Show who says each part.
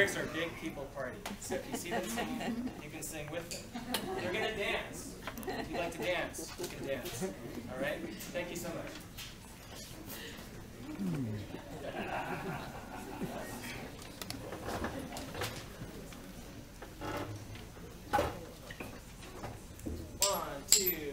Speaker 1: lyrics are big people party. So if you see them sing, you can sing with them. They're going to dance. If you like to dance, you can dance. All right? Thank you so much. One, two.